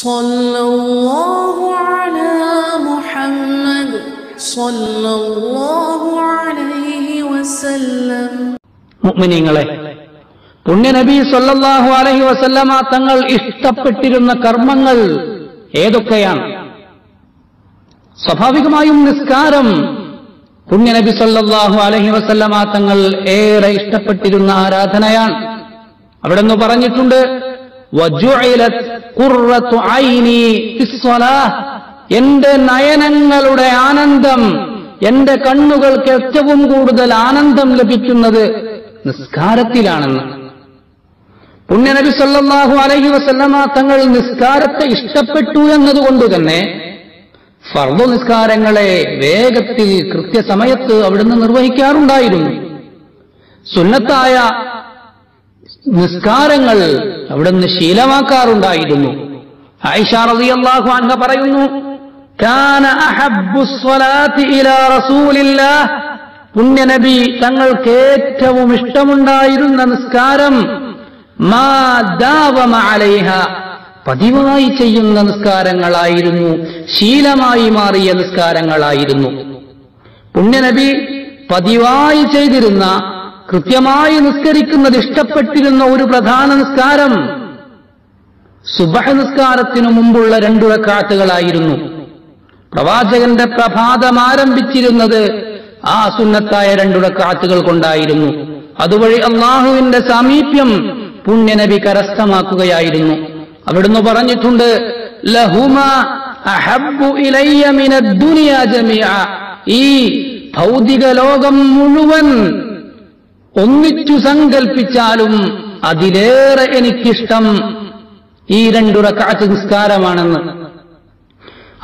صلى الله على محمد صلى الله عليه وسلم മുഅ്മിനീങ്ങളെ പുണ്യനബി സല്ലല്ലാഹു അലൈഹി വസല്ലമ തങ്ങൾ ഇഷ്ടപ്പെട്ടിരുന്ന കർമ്മങ്ങൾ ഏതൊക്കെയാണ് സ്വാഭാവികമായും നിസ്കാരം പുണ്യനബി സല്ലല്ലാഹു അലൈഹി വസല്ലമ തങ്ങൾ ഏറെ ഇഷ്ടപ്പെട്ടിരുന്ന ആരാധനയാണ് അവിടെ നിന്ന് പറഞ്ഞിട്ടുണ്ട് എന്റെ നയനങ്ങളുടെ ആനന്ദം എന്റെ കണ്ണുകൾക്ക് ഏറ്റവും കൂടുതൽ ആനന്ദം ലഭിക്കുന്നത് നിസ്കാരത്തിലാണെന്ന്. പുണ്യനബി സല്ലാഹു അലൈഹി വസല്ലമ തങ്ങൾ നിസ്കാരത്തെ ഇഷ്ടപ്പെട്ടു എന്നതുകൊണ്ട് തന്നെ സർവ നിസ്കാരങ്ങളെ വേഗത്തിൽ കൃത്യസമയത്ത് അവിടുന്ന് നിർവഹിക്കാറുണ്ടായിരുന്നു. സുന്നത്തായ നിസ്കാരങ്ങൾ അവിടുന്ന് ശീലമാക്കാറുണ്ടായിരുന്നു. ആയിഷ റളിയല്ലാഹു അൻഹ പറയുന്നു കാന പുണ്യനബി തങ്ങൾക്ക് ഏറ്റവും ഇഷ്ടമുണ്ടായിരുന്ന നിസ്കാരം പതിവായി ചെയ്യുന്ന നിസ്കാരങ്ങളായിരുന്നു ശീലമായി മാറിയ നിസ്കാരങ്ങളായിരുന്നു. പുണ്യനബി പതിവായി ചെയ്തിരുന്ന കൃത്യമായി നിസ്കരിക്കുന്നത് ഇഷ്ടപ്പെട്ടിരുന്ന ഒരു പ്രധാന നിസ്കാരം. സുബഹ നിസ്കാരത്തിനു മുമ്പുള്ള രണ്ടു റക്കാത്തുകളായിരുന്നു. പ്രവാചകന്റെ പ്രഭാതം ആരംഭിച്ചിരുന്നത് ആ സുന്നത്തായ രണ്ടു റക്കാത്തുകൾ കൊണ്ടായിരുന്നു. അതുവഴി അള്ളാഹുവിന്റെ സാമീപ്യം പുണ്യനബി കരസ്ഥമാക്കുകയായിരുന്നു. അവിടുന്ന് പറഞ്ഞിട്ടുണ്ട് ലഹുമ അഹബ്ബു ഈ ഭൗതിക ലോകം മുഴുവൻ ഒന്നിച്ചു സങ്കൽപ്പിച്ചാലും അതിലേറെ എനിക്കിഷ്ടം ഈ രണ്ടു റക്കാത്ത് നിസ്കാരമാണെന്ന്.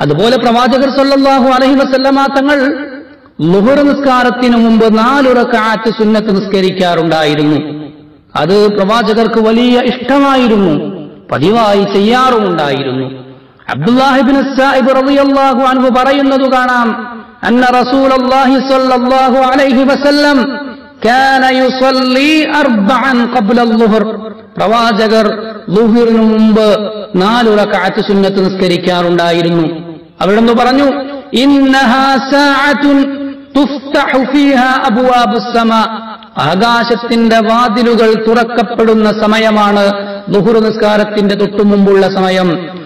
അതുപോലെ പ്രവാചകർ സല്ലാഹു അലൈഹി വസല്ലമ തങ്ങൾ നിസ്കാരത്തിന് നിസ്കാരത്തിനു മുമ്പ് നാലുറക്കാറ്റ് സുന്നത്ത് നിസ്കരിക്കാറുണ്ടായിരുന്നു. അത് പ്രവാചകർക്ക് വലിയ ഇഷ്ടമായിരുന്നു. പതിവായി ചെയ്യാറുമുണ്ടായിരുന്നു. അബ്ദുല്ലാഹിബിൻ റളിയല്ലാഹു അൻഹു പറയുന്നത് കാണാം അന്ന റസൂലുള്ളാഹി സ്വല്ലല്ലാഹു അലൈഹി വസല്ലം പ്രവാചകർ ലുഹിറിനു മുമ്പ് നാലുറ കാറ്റ് സുന്നത്ത് നിസ്കരിക്കാറുണ്ടായിരുന്നു. അവിടെന്ന് പറഞ്ഞു? ആകാശത്തിന്റെ വാതിലുകൾ തുറക്കപ്പെടുന്ന സമയമാണ് ലുഹുർ നിസ്കാരത്തിന്റെ തൊട്ടുമുമ്പുള്ള സമയം.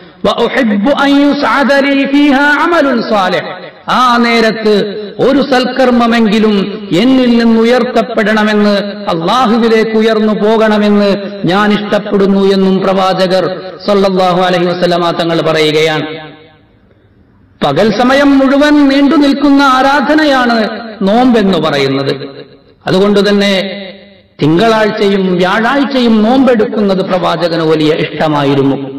ആ നേരത്ത് ഒരു സൽക്കർമ്മമെങ്കിലും എന്നിൽ നിന്ന് ഉയർത്തപ്പെടണമെന്ന് അള്ളാഹുവിലേക്ക് ഉയർന്നു പോകണമെന്ന് ഞാൻ ഇഷ്ടപ്പെടുന്നു എന്നും പ്രവാചകർ സല്ലാഹു അലഹി വസല്ലമ തങ്ങൾ പറയുകയാണ്. പകൽ സമയം മുഴുവൻ നീണ്ടു നിൽക്കുന്ന ആരാധനയാണ് നോമ്പെന്ന് പറയുന്നത്. അതുകൊണ്ട് തന്നെ തിങ്കളാഴ്ചയും വ്യാഴാഴ്ചയും നോമ്പെടുക്കുന്നത് പ്രവാചകന് വലിയ ഇഷ്ടമായിരുന്നു.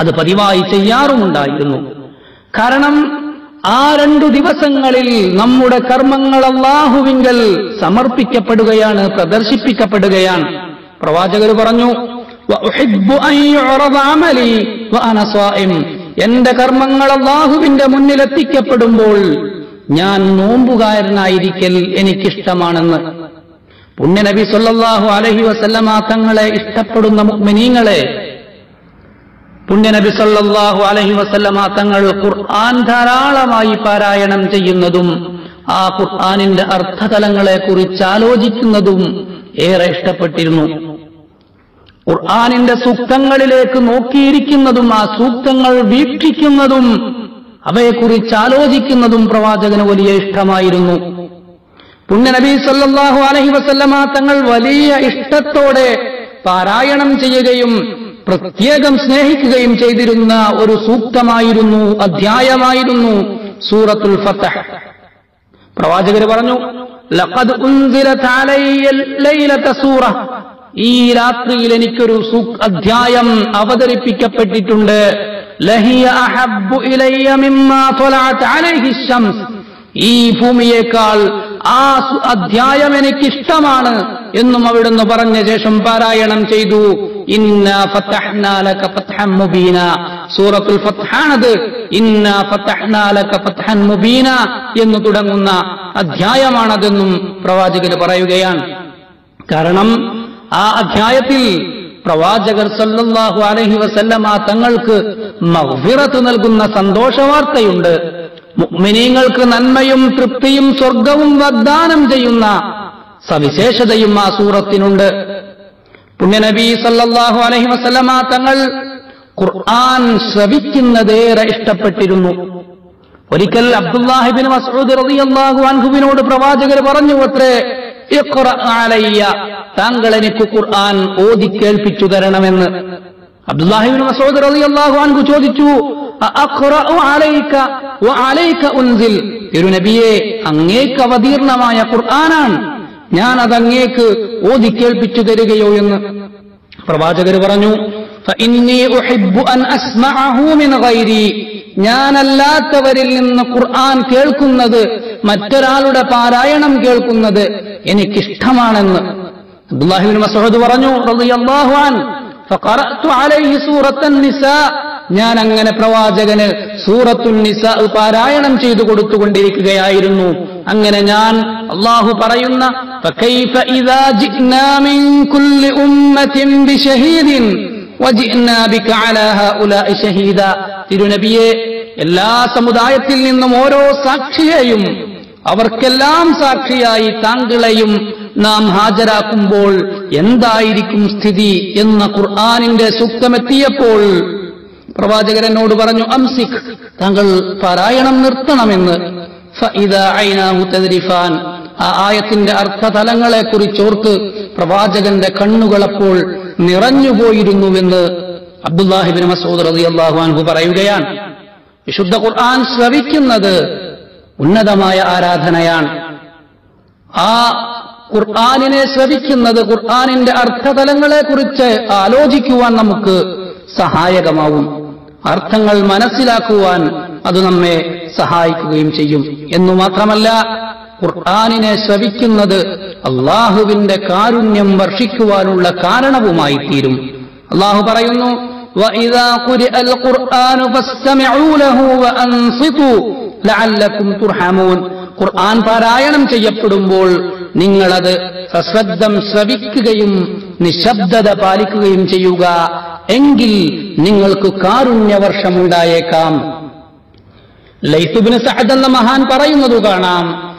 അത് പതിവായി ചെയ്യാറുമുണ്ടായിരുന്നു. കാരണം ആ രണ്ടു ദിവസങ്ങളിൽ നമ്മുടെ കർമ്മങ്ങൾ അള്ളാഹുവിങ്കൽ സമർപ്പിക്കപ്പെടുകയാണ് പ്രദർശിപ്പിക്കപ്പെടുകയാണ്. പ്രവാചകർ പറഞ്ഞു. എന്റെ കർമ്മങ്ങൾ അള്ളാഹുവിന്റെ മുന്നിലെത്തിക്കപ്പെടുമ്പോൾ ഞാൻ നോമ്പുകാരനായിരിക്കൽ എനിക്കിഷ്ടമാണെന്ന്. പുണ്യനബി സൊല്ലാഹു അലഹി വസല്ലമ തങ്ങളെ ഇഷ്ടപ്പെടുന്ന മുഅ്മിനീങ്ങളെ പുണ്യനബി സല്ലാഹു അലഹി വസല്ലമ തങ്ങൾ ഖുർആൻ ധാരാളമായി പാരായണം ചെയ്യുന്നതും ആ ഖുർആാനിന്റെ അർത്ഥതലങ്ങളെ കുറിച്ച് ആലോചിക്കുന്നതും ഏറെ ഇഷ്ടപ്പെട്ടിരുന്നു. ഖുർആാനിന്റെ സൂക്തങ്ങളിലേക്ക് നോക്കിയിരിക്കുന്നതും ആ സൂക്തങ്ങൾ വീക്ഷിക്കുന്നതും അവയെക്കുറിച്ച് ആലോചിക്കുന്നതും പ്രവാചകന് വലിയ ഇഷ്ടമായിരുന്നു. പുണ്യനബി സല്ലാഹു അലഹി വസല്ലമ തങ്ങൾ വലിയ ഇഷ്ടത്തോടെ പാരായണം ചെയ്യുകയും പ്രത്യേകം സ്നേഹിക്കുകയും ചെയ്തിരുന്ന ഒരു സൂക്തമായിരുന്നു അധ്യായമായിരുന്നു സൂറത്തുൽ ഫത്തഹ്. പ്രവാചകർ പറഞ്ഞു ലഖദ് സൂറ. ഈ രാത്രിയിൽ എനിക്കൊരു അധ്യായം അവതരിപ്പിക്കപ്പെട്ടിട്ടുണ്ട്. ഈ ഭൂമിയേക്കാൾ ആ അധ്യായം എനിക്കിഷ്ടമാണ് എന്നും അവിടുന്ന് പറഞ്ഞ ശേഷം പാരായണം ചെയ്തു. സൂറത്തുൽ മുബീന എന്ന് തുടങ്ങുന്ന അധ്യായമാണതെന്നും പ്രവാചകന് പറയുകയാണ്. കാരണം ആ അധ്യായത്തിൽ പ്രവാചകർ സല്ലാഹു അലഹി വസല്ലമ തങ്ങൾക്ക് മഗ്ഫിറത്ത് നൽകുന്ന സന്തോഷവാർത്തയുണ്ട്. മുഅ്മിനീങ്ങൾക്ക് നന്മയും തൃപ്തിയും സ്വർഗവും വാഗ്ദാനം ചെയ്യുന്ന സവിശേഷതയും ആ സൂറത്തിനുണ്ട്. പുണ്യനബി സല്ലാഹു അലഹി വസല്ലമ തങ്ങൾ ഖുർആൻ ശ്രവിക്കുന്നതേറെ ഇഷ്ടപ്പെട്ടിരുന്നു. ഒരിക്കൽ അബ്ദുല്ലാഹിബിൻ മസ്ഊദ് റളിയല്ലാഹു അൻഹുവിനോട് പ്രവാചകർ പറഞ്ഞു അത്രേ താങ്കൾ എനിക്ക് ഖുർആൻ ഓതി തരണമെന്ന്. അബ്ദുല്ലാഹിബിൻ മസ്ഊദ് റളിയല്ലാഹു അൻഹു ചോദിച്ചു അഖ്റഉ അലൈക വഅലൈക ഉൻസിൽ തിരുനബിയെ അങ്ങേക്ക് അവതീർണമായ ഖുർആനാണ് ഞാൻ അത് അങ്ങേക്ക് ഓതി കേൾപ്പിച്ചു തരികയോ എന്ന് പ്രവാചകർ പറഞ്ഞു فإني أحب أن أسمعه من غيري ഞാനല്ലാത്തവരിൽ നിന്ന് ഖുർആൻ കേൾക്കുന്നത് മറ്റൊരാളുടെ പാരായണം കേൾക്കുന്നത് എനിക്കിഷ്ടമാണെന്ന് അബ്ദുല്ലാഹിബിൻ മസൂദ് പറഞ്ഞു റളിയല്ലാഹു അൻ فقرأت عليه سورة النساء ഞാൻ അങ്ങനെ പ്രവാചകന് സൂറത്തുൽ നിസ പാരായണം ചെയ്തു കൊടുത്തുകൊണ്ടിരിക്കുകയായിരുന്നു. അങ്ങനെ ഞാൻ അള്ളാഹു പറയുന്ന തിരുനബിയെ എല്ലാ സമുദായത്തിൽ നിന്നും ഓരോ സാക്ഷിയെയും അവർക്കെല്ലാം സാക്ഷിയായി താങ്കളെയും നാം ഹാജരാക്കുമ്പോൾ എന്തായിരിക്കും സ്ഥിതി എന്ന ഖുർആാനിന്റെ സൂക്തമെത്തിയപ്പോൾ പ്രവാചകരനോട് പറഞ്ഞു അംസിഖ് താങ്കൾ പാരായണം നിർത്തണമെന്ന്. ആ ആയത്തിന്റെ അർത്ഥതലങ്ങളെ കുറിച്ചോർത്ത് പ്രവാചകന്റെ കണ്ണുകളപ്പോൾ നിറഞ്ഞുപോയിരുന്നുവെന്ന് അബ്ദുല്ലാഹിബിൻ മസൂദ് റതി അൻഹു പറയുകയാണ്. വിശുദ്ധ ഖുർആൻ ശ്രവിക്കുന്നത് ഉന്നതമായ ആരാധനയാണ്. ആ ഖുർആാനിനെ ശ്രവിക്കുന്നത് ഖുർആാനിന്റെ അർത്ഥതലങ്ങളെക്കുറിച്ച് ആലോചിക്കുവാൻ നമുക്ക് സഹായകമാവും. അർത്ഥങ്ങൾ മനസ്സിലാക്കുവാൻ അത് നമ്മെ സഹായിക്കുകയും ചെയ്യും. എന്നു മാത്രമല്ല ഖുർആാനിനെ ശ്രവിക്കുന്നത് അള്ളാഹുവിന്റെ കാരുണ്യം വർഷിക്കുവാനുള്ള കാരണവുമായി തീരും അള്ളാഹു പറയുന്നു ും ഖുർആൻ പാരായണം ചെയ്യപ്പെടുമ്പോൾ നിങ്ങളത് സശ്രദ്ധം ശ്രവിക്കുകയും നിശബ്ദത പാലിക്കുകയും ചെയ്യുക എങ്കിൽ നിങ്ങൾക്ക് കാരുണ്യവർഷമുണ്ടായേക്കാം. ലൈസുബിന് സഹദ് എന്ന മഹാൻ പറയുന്നത് കാണാം.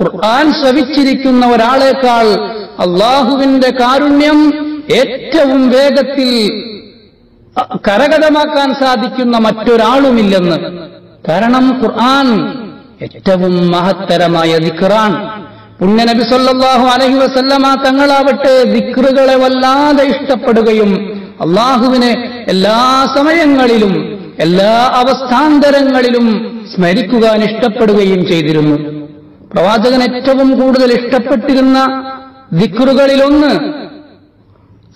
ഖുർആൻ. ശ്രവിച്ചിരിക്കുന്ന ഒരാളേക്കാൾ അള്ളാഹുവിന്റെ കാരുണ്യം ഏറ്റവും വേഗത്തിൽ കരഗതമാക്കാൻ സാധിക്കുന്ന മറ്റൊരാളുമില്ലെന്ന്. കാരണം ഖുർആൻ ഏറ്റവും മഹത്തരമായ ദിക്റാൻ പുണ്യനബി സല്ലാഹു അലഹി വസല്ലമ തങ്ങളാവട്ടെ ദിക്റുകളെ വല്ലാതെ ഇഷ്ടപ്പെടുകയും അള്ളാഹുവിനെ എല്ലാ സമയങ്ങളിലും എല്ലാ അവസ്ഥാന്തരങ്ങളിലും സ്മരിക്കുവാൻ ഇഷ്ടപ്പെടുകയും ചെയ്തിരുന്നു. പ്രവാചകൻ ഏറ്റവും കൂടുതൽ ഇഷ്ടപ്പെട്ടിരുന്ന ദിക്റുകളിലൊന്ന്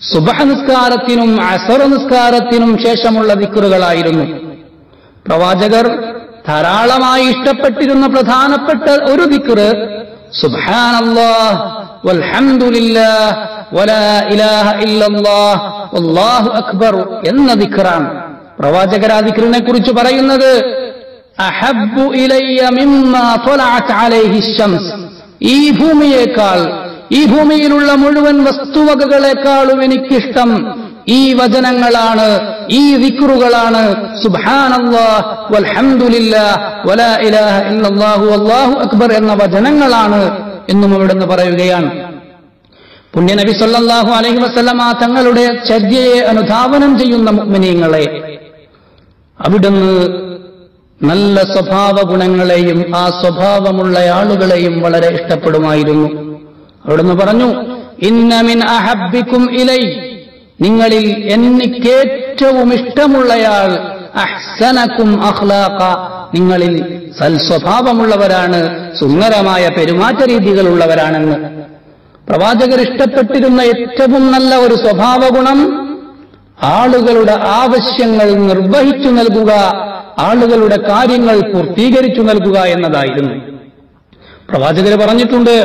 സുബഹ നിസ്കാരത്തിനും അസുര നിസ്കാരത്തിനും ശേഷമുള്ള ദിക്കറുകളായിരുന്നു പ്രവാചകർ ധാരാളമായി ഇഷ്ടപ്പെട്ടിരുന്ന പ്രധാനപ്പെട്ട ഒരു ഇല്ലല്ലാഹ് വല്ലാഹു അക്ബർ എന്ന ദിക്കറാണ് പ്രവാചകർ ആ ദിക്റിനെ കുറിച്ച് പറയുന്നത് അഹബ്ബു ഇലയ്യ മിമ്മാ ഈ ഭൂമിയേക്കാൾ ഈ ഭൂമിയിലുള്ള മുഴുവൻ വസ്തുവകകളെക്കാളും എനിക്കിഷ്ടം ഈ വചനങ്ങളാണ് ഈ വിക്രുകളാണ് അക്ബർ എന്ന വചനങ്ങളാണ് എന്നും അവിടുന്ന് പറയുകയാണ്. പുണ്യനബി സല്ലാഹു അലൈഹി വസ്ലമ തങ്ങളുടെ ചര്യയെ അനുധാവനം ചെയ്യുന്ന മുഅ്മിനീങ്ങളെ അവിടുന്ന് നല്ല സ്വഭാവ ഗുണങ്ങളെയും ആ സ്വഭാവമുള്ള ആളുകളെയും വളരെ ഇഷ്ടപ്പെടുമായിരുന്നു. അവിടുന്ന് പറഞ്ഞു ഇന്നമിൻ അഹബിക്കും ഇലൈ. നിങ്ങളിൽ എനിക്കേറ്റവും ഇഷ്ടമുള്ളയാൾ അഹ്സനക്കും അഖ്ലാഖ. നിങ്ങളിൽ സൽസ്വഭാവമുള്ളവരാണ് സുന്ദരമായ പെരുമാറ്റ രീതികളുള്ളവരാണെന്ന് പ്രവാചകർ ഇഷ്ടപ്പെട്ടിരുന്ന ഏറ്റവും നല്ല ഒരു സ്വഭാവ ഗുണം ആളുകളുടെ ആവശ്യങ്ങൾ നിർവഹിച്ചു നൽകുക ആളുകളുടെ കാര്യങ്ങൾ പൂർത്തീകരിച്ചു നൽകുക എന്നതായിരുന്നു. പ്രവാചകർ പറഞ്ഞിട്ടുണ്ട്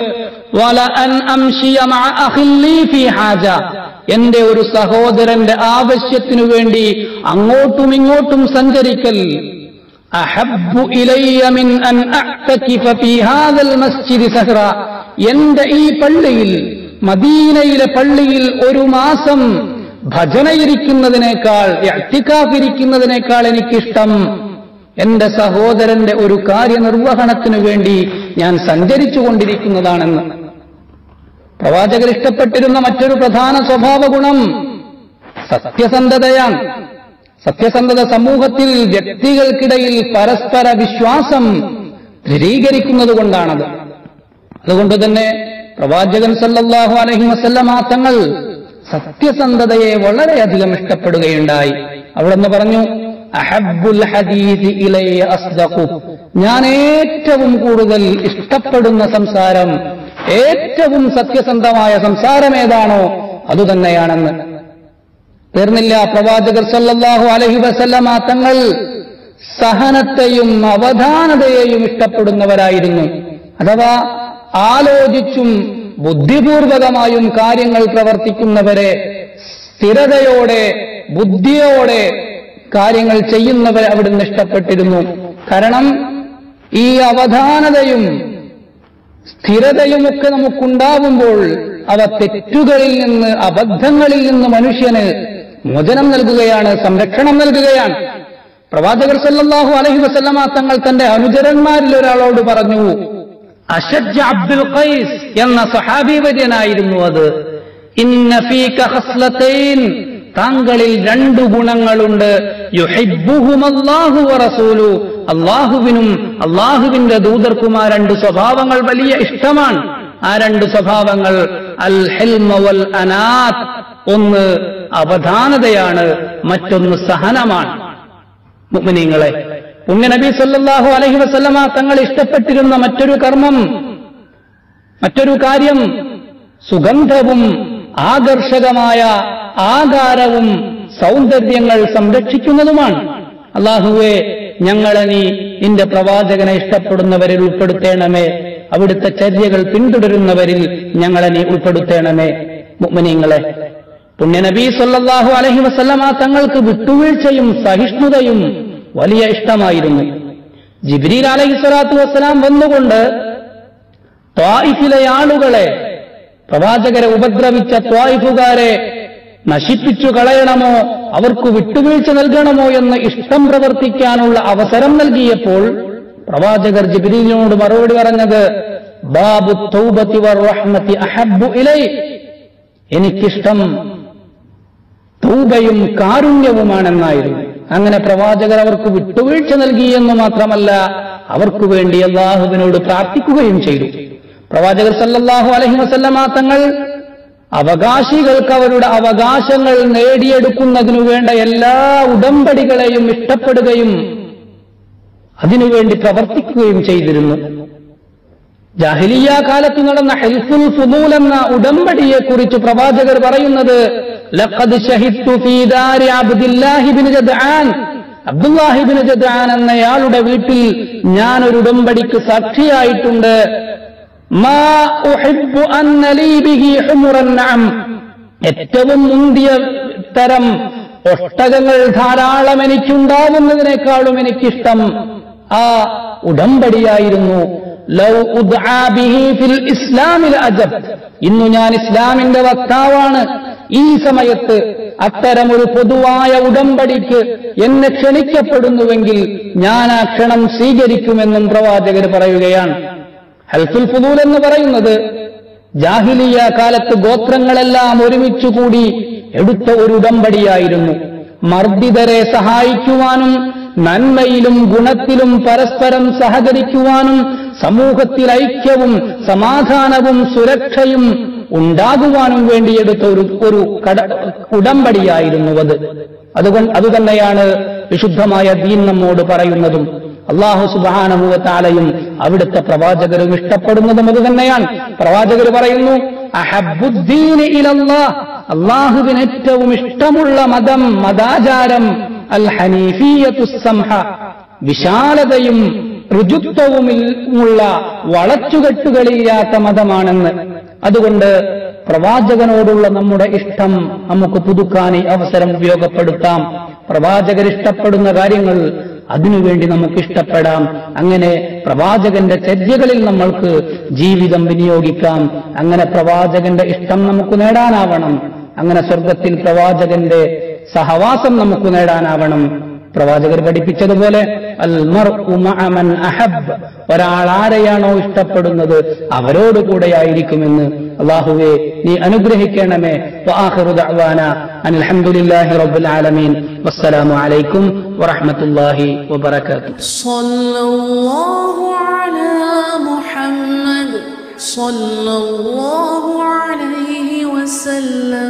എന്റെ ഒരു സഹോദരന്റെ ആവശ്യത്തിനു വേണ്ടി അങ്ങോട്ടും ഇങ്ങോട്ടും സഞ്ചരിക്കൽ. എന്റെ ഈ പള്ളിയിൽ മദീനയിലെ പള്ളിയിൽ ഒരു മാസം ഭജനയിരിക്കുന്നതിനേക്കാൾ അത്തിക്കാഫിരിക്കുന്നതിനേക്കാൾ എനിക്കിഷ്ടം. എന്റെ സഹോദരന്റെ ഒരു കാര്യനിർവഹണത്തിനു വേണ്ടി ഞാൻ സഞ്ചരിച്ചു കൊണ്ടിരിക്കുന്നതാണെന്ന് പ്രവാചകർ ഇഷ്ടപ്പെട്ടിരുന്ന മറ്റൊരു പ്രധാന സ്വഭാവ ഗുണം സത്യസന്ധതയാണ്. സത്യസന്ധത സമൂഹത്തിൽ വ്യക്തികൾക്കിടയിൽ പരസ്പര വിശ്വാസം ദൃഢീകരിക്കുന്നത് കൊണ്ടാണത്. അതുകൊണ്ട് തന്നെ പ്രവാചകൻ സല്ലാഹു അലഹി വസല്ലമ തങ്ങൾ സത്യസന്ധതയെ വളരെയധികം ഇഷ്ടപ്പെടുകയുണ്ടായി. അവിടെന്ന് പറഞ്ഞു അഹബുൽ ഹദീസ് ഇലയെ അസ്ദഖു. ഞാൻ ഏറ്റവും കൂടുതൽ ഇഷ്ടപ്പെടുന്ന സംസാരം ഏറ്റവും സത്യസന്ധമായ സംസാരം ഏതാണോ അതുതന്നെയാണെന്ന്. തീർന്നില്ല പ്രവാചകർ സല്ലാഹു അലഹി വസല്ലമ തങ്ങൾ സഹനത്തെയും അവധാനതയെയും ഇഷ്ടപ്പെടുന്നവരായിരുന്നു. അഥവാ ആലോചിച്ചും ബുദ്ധിപൂർവകമായും കാര്യങ്ങൾ പ്രവർത്തിക്കുന്നവരെ സ്ഥിരതയോടെ ബുദ്ധിയോടെ കാര്യങ്ങൾ ചെയ്യുന്നവരെ അവിടുന്ന് ഇഷ്ടപ്പെട്ടിരുന്നു. കാരണം ഈ അവധാനതയും സ്ഥിരതയുമൊക്കെ നമുക്കുണ്ടാവുമ്പോൾ അവ തെറ്റുകളിൽ നിന്ന് അബദ്ധങ്ങളിൽ നിന്ന് മനുഷ്യന് മോചനം നൽകുകയാണ് സംരക്ഷണം നൽകുകയാണ്. പ്രവാചകർ സല്ലാഹു അലഹി വസല്ലമ തങ്ങൾ തന്റെ അനുചരന്മാരിൽ ഒരാളോട് പറഞ്ഞു അഷജ് അബ്ദുൽ ഖൈസ് എന്ന സഹാബിവര്യനായിരുന്നു അത്. ഇന്ന ഫീക ഖസ്ലതൈൻ താങ്കളിൽ രണ്ടു ഗുണങ്ങളുണ്ട്. വറസൂലു. അള്ളാഹുവിനും അള്ളാഹുവിന്റെ ദൂതർക്കും ആ രണ്ട് സ്വഭാവങ്ങൾ വലിയ ഇഷ്ടമാണ്. ആ രണ്ട് സ്വഭാവങ്ങൾ അൽ ഹെൽമവൽ വൽ അനാത്ത്. ഒന്ന് അവധാനതയാണ് മറ്റൊന്ന് സഹനമാണ്. മുഅ്മിനീങ്ങളെ പുണ്യനബി സല്ലാഹു അലഹി വസല്ലമ തങ്ങൾ ഇഷ്ടപ്പെട്ടിരുന്ന മറ്റൊരു കർമ്മം മറ്റൊരു കാര്യം സുഗന്ധവും ആകർഷകമായ ആകാരവും സൗന്ദര്യങ്ങൾ സംരക്ഷിക്കുന്നതുമാണ്. അള്ളാഹുവെ ഞങ്ങളെ നീ നിന്റെ പ്രവാചകനെ ഇഷ്ടപ്പെടുന്നവരിൽ ഉൾപ്പെടുത്തേണമേ. അവിടുത്തെ ചര്യകൾ പിന്തുടരുന്നവരിൽ ഞങ്ങളെ നീ ഉൾപ്പെടുത്തേണമേ. മുഅ്മിനീങ്ങളെ പുണ്യനബി സല്ലാഹു അലഹി വസല്ലമ തങ്ങൾക്ക് വിട്ടുവീഴ്ചയും സഹിഷ്ണുതയും വലിയ ഇഷ്ടമായിരുന്നു. ജിബ്രീൽ അലഹി സ്വലാത്തു വസ്സലാം വന്നുകൊണ്ട് ത്വായിഫിലെ ആളുകളെ പ്രവാചകരെ ഉപദ്രവിച്ച ത്വായിഫുകാരെ നശിപ്പിച്ചു കളയണമോ? അവർക്ക് വിട്ടുവീഴ്ച നൽകണമോ എന്ന് ഇഷ്ടം പ്രവർത്തിക്കാനുള്ള അവസരം നൽകിയപ്പോൾ പ്രവാചകർ ജിബ്രീലിനോട് മറുപടി പറഞ്ഞത് ബാബു തൗബത്തി വർഹ്മത്തി അഹബ്ബു ഇലൈ. എനിക്കിഷ്ടം തൗബയും കാരുണ്യവുമാണെന്നായിരുന്നു. അങ്ങനെ പ്രവാചകർ അവർക്ക് വിട്ടുവീഴ്ച നൽകിയെന്ന് മാത്രമല്ല അവർക്കു വേണ്ടി അള്ളാഹുവിനോട് പ്രാർത്ഥിക്കുകയും ചെയ്തു. പ്രവാചകർ സല്ലാഹു അലഹി വസല്ലമ തങ്ങൾ അവകാശികൾക്ക് അവരുടെ അവകാശങ്ങൾ നേടിയെടുക്കുന്നതിനു വേണ്ട എല്ലാ ഉടമ്പടികളെയും ഇഷ്ടപ്പെടുകയും അതിനുവേണ്ടി പ്രവർത്തിക്കുകയും ചെയ്തിരുന്നു. ജാഹിലിയ കാലത്ത് നടന്ന ഹെൽഫുൽ ഫുദൂൽ എന്ന ഉടമ്പടിയെക്കുറിച്ച് പ്രവാചകർ പറയുന്നത് അബ്ദുല്ലാഹിബ്നു ജദ്ആൻ. എന്നയാളുടെ വീട്ടിൽ ഞാൻ ഒരു ഉടമ്പടിക്ക് സാക്ഷിയായിട്ടുണ്ട്. ഏറ്റവും മുന്തിയ തരം ഒട്ടകങ്ങൾ ധാരാളം എനിക്കുണ്ടാവുന്നതിനേക്കാളും എനിക്കിഷ്ടം ആ ഉടമ്പടിയായിരുന്നു. ലൗ ഫിൽ ഇസ്ലാമിൽ അജബ്. ഇന്നു ഞാൻ ഇസ്ലാമിന്റെ വക്താവാണ്. ഈ സമയത്ത് അത്തരമൊരു പൊതുവായ ഉടമ്പടിക്ക് എന്നെ ക്ഷണിക്കപ്പെടുന്നുവെങ്കിൽ ഞാൻ ആ ക്ഷണം സ്വീകരിക്കുമെന്നും പ്രവാചകർ പറയുകയാണ്. ഹൽഫുൽ ഫുദൂൽ എന്ന് പറയുന്നത് ജാഹിലിയ കാലത്ത് ഗോത്രങ്ങളെല്ലാം ഒരുമിച്ചുകൂടി എടുത്ത ഒരു ഉടമ്പടിയായിരുന്നു. മർദ്ദിതരെ സഹായിക്കുവാനും നന്മയിലും ഗുണത്തിലും പരസ്പരം സഹകരിക്കുവാനും സമൂഹത്തിൽ ഐക്യവും സമാധാനവും സുരക്ഷയും ഉണ്ടാകുവാനും വേണ്ടിയെടുത്ത ഒരു ഒരു ഉടമ്പടിയായിരുന്നു അത്. അതുകൊണ്ട് അതുതന്നെയാണ് വിശുദ്ധമായ ദീൻ നമ്മോട് പറയുന്നതും. അള്ളാഹു സുബാനമുഖത്താലയും അവിടുത്തെ പ്രവാചകരും ഇഷ്ടപ്പെടുന്നതും അത് തന്നെയാണ്. പ്രവാചകർ പറയുന്നു ഇലല്ലാഹ്. അള്ളാഹുവിന് ഏറ്റവും ഇഷ്ടമുള്ള മതം മതാചാരം അൽ ഹനീഫിയത്തു സംഹ വിശാലതയും ഋജുത്വവുമുള്ള വളച്ചുകെട്ടുകളില്ലാത്ത മതമാണെന്ന്. അതുകൊണ്ട് പ്രവാചകനോടുള്ള നമ്മുടെ ഇഷ്ടം നമുക്ക് പുതുക്കാൻ അവസരം ഉപയോഗപ്പെടുത്താം. പ്രവാചകരിഷ്ടപ്പെടുന്ന കാര്യങ്ങൾ അതിനുവേണ്ടി നമുക്ക് ഇഷ്ടപ്പെടാം അങ്ങനെ പ്രവാചകന്റെ ചര്യകളിൽ നമ്മൾക്ക് ജീവിതം വിനിയോഗിക്കാം. അങ്ങനെ പ്രവാചകന്റെ ഇഷ്ടം നമുക്ക് നേടാനാവണം. അങ്ങനെ സ്വർഗത്തിൽ പ്രവാചകന്റെ സഹവാസം നമുക്ക് നേടാനാവണം. പ്രവാചകർ പഠിപ്പിച്ചതുപോലെ അൽ മർഉ മഅ മൻ അഹബ് ഒരാൾ ആരെയാണോ ഇഷ്ടപ്പെടുന്നത് അവരോട് കൂടെയായിരിക്കുമെന്ന് അള്ളാഹുവെ നീ അനുഗ്രഹിക്കണമേ വആഖിറു ദഅവാന അനിൽ ഹംദുലില്ലാഹി റബ്ബിൽ ആലമീൻ വസ്സലാമു അലൈക്കും വറഹ്മത്തുള്ളാഹി വബറകാതുഹു صلى الله على محمد صلى الله عليه وسلم